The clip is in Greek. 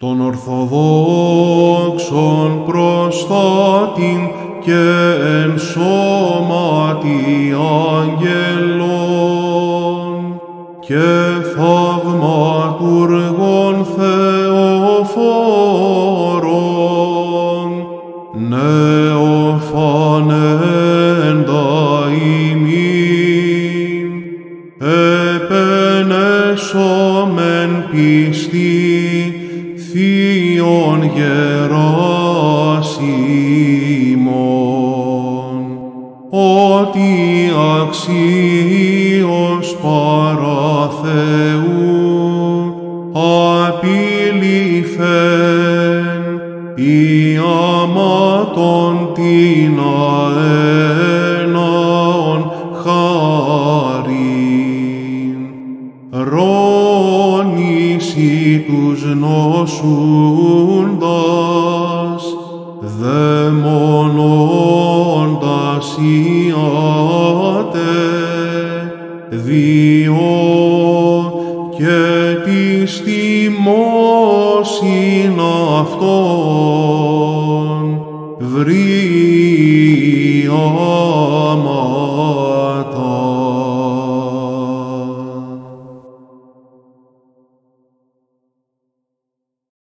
των Ορθοδόξων προστάτην και εν σώματι αγγελών και θαυματουργών Θεοφόρων νεοφανέντα ημίν. Επενέσομεν πιστή θείων γεράσιμων ότι αξίως παρά Θεού απειλήφεν η αμάτων την αέναον χάριν ρώνηση τους νοσούντας, δαιμονώντας ιάτε, διό και της τιμός βρει αυτόν,